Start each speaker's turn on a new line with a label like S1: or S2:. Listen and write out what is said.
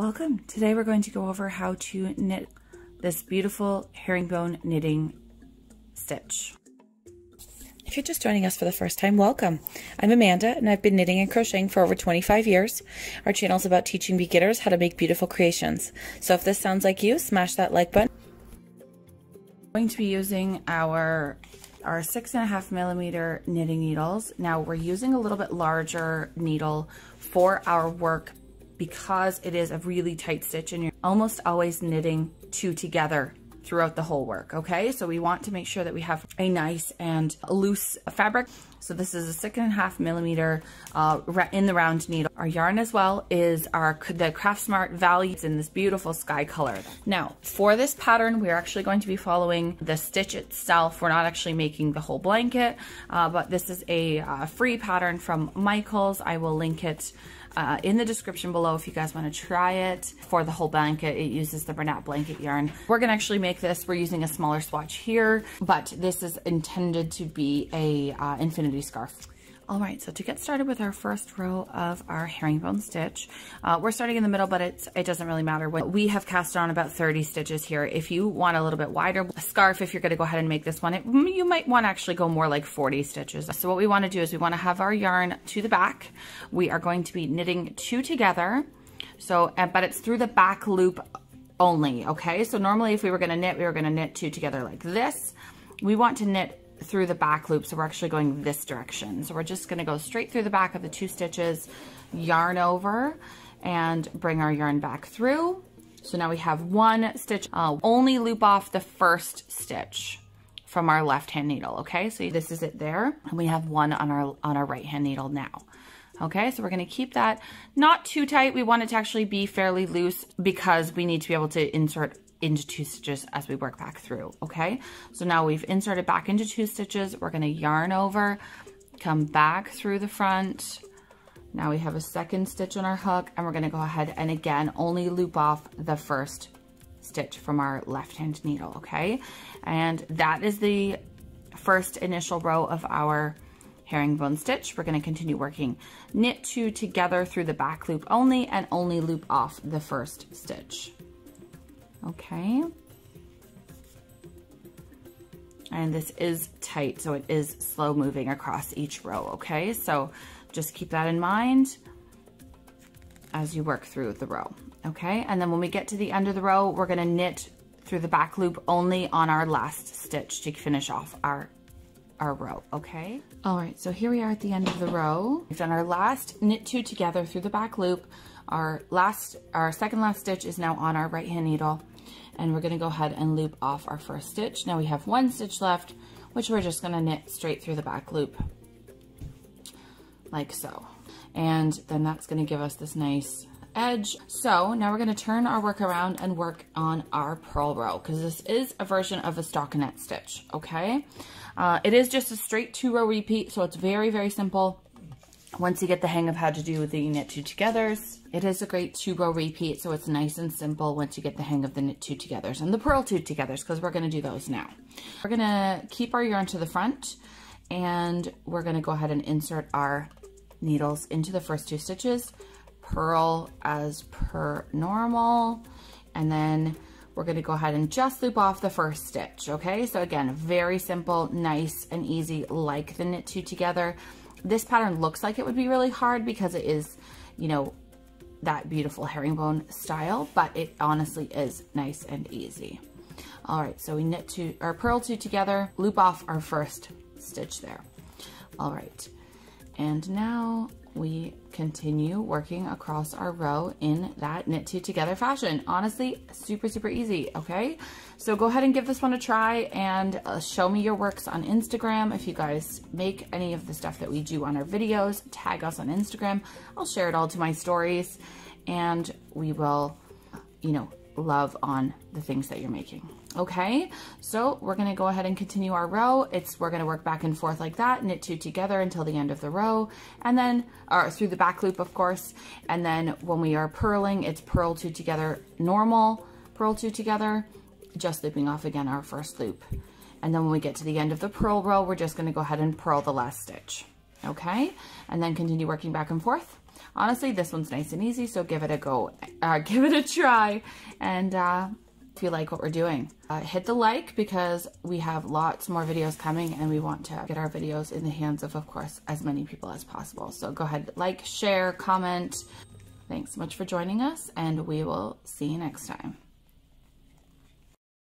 S1: Welcome. Today we're going to go over how to knit this beautiful herringbone knitting stitch. If you're just joining us for the first time, welcome. I'm Amanda and I've been knitting and crocheting for over 25 years. Our channel is about teaching beginners how to make beautiful creations. So if this sounds like you, smash that like button. I'm going to be using our our six and a half millimeter knitting needles. Now we're using a little bit larger needle for our work because it is a really tight stitch and you're almost always knitting two together throughout the whole work, okay? So we want to make sure that we have a nice and loose fabric. So this is a six and a half millimeter uh, in the round needle. Our yarn as well is our the Craftsmart Values in this beautiful sky color. Now, for this pattern, we're actually going to be following the stitch itself. We're not actually making the whole blanket, uh, but this is a uh, free pattern from Michaels. I will link it uh, in the description below if you guys want to try it. For the whole blanket, it uses the Bernat blanket yarn. We're going to actually make this. We're using a smaller swatch here, but this is intended to be a uh, infinity scarf. All right, so to get started with our first row of our herringbone stitch, uh, we're starting in the middle, but it's, it doesn't really matter. We have cast on about 30 stitches here. If you want a little bit wider scarf, if you're gonna go ahead and make this one, it, you might wanna actually go more like 40 stitches. So what we wanna do is we wanna have our yarn to the back. We are going to be knitting two together. So, but it's through the back loop only, okay? So normally if we were gonna knit, we were gonna knit two together like this. We want to knit through the back loop. So we're actually going this direction. So we're just gonna go straight through the back of the two stitches, yarn over, and bring our yarn back through. So now we have one stitch, uh, only loop off the first stitch from our left hand needle, okay? So this is it there, and we have one on our, on our right hand needle now. Okay, so we're gonna keep that not too tight. We want it to actually be fairly loose because we need to be able to insert into two stitches as we work back through, okay? So now we've inserted back into two stitches. We're gonna yarn over, come back through the front. Now we have a second stitch on our hook and we're gonna go ahead and again, only loop off the first stitch from our left-hand needle, okay? And that is the first initial row of our herringbone stitch. We're gonna continue working knit two together through the back loop only and only loop off the first stitch okay? And this is tight, so it is slow moving across each row, okay? So just keep that in mind as you work through the row, okay? And then when we get to the end of the row, we're gonna knit through the back loop only on our last stitch to finish off our our row, okay? All right, so here we are at the end of the row. We've done our last knit two together through the back loop. Our last, our second last stitch is now on our right hand needle and we're gonna go ahead and loop off our first stitch. Now we have one stitch left, which we're just gonna knit straight through the back loop, like so. And then that's gonna give us this nice edge. So now we're gonna turn our work around and work on our purl row because this is a version of a stockinette stitch, okay? Uh, it is just a straight two row repeat, so it's very, very simple once you get the hang of how to do the knit two togethers. It is a great two row repeat, so it's nice and simple once you get the hang of the knit two togethers and the purl two togethers, because we're gonna do those now. We're gonna keep our yarn to the front and we're gonna go ahead and insert our needles into the first two stitches, purl as per normal, and then we're gonna go ahead and just loop off the first stitch, okay? So again, very simple, nice and easy, like the knit two together. This pattern looks like it would be really hard because it is, you know, that beautiful herringbone style, but it honestly is nice and easy. All right, so we knit two, or purl two together, loop off our first stitch there. All right, and now we continue working across our row in that knit two together fashion. Honestly, super, super easy, okay? So go ahead and give this one a try and uh, show me your works on Instagram. If you guys make any of the stuff that we do on our videos, tag us on Instagram. I'll share it all to my stories and we will, you know, love on the things that you're making. Okay, so we're gonna go ahead and continue our row. It's We're gonna work back and forth like that, knit two together until the end of the row, and then, or through the back loop, of course, and then when we are purling, it's purl two together normal, purl two together, just looping off again our first loop. And then when we get to the end of the purl row, we're just gonna go ahead and purl the last stitch, okay? And then continue working back and forth honestly, this one's nice and easy, so give it a go. Uh, give it a try. And uh, if you like what we're doing. Uh, hit the like because we have lots more videos coming and we want to get our videos in the hands of, of course, as many people as possible. So go ahead, like, share, comment. Thanks so much for joining us and we will see you next time.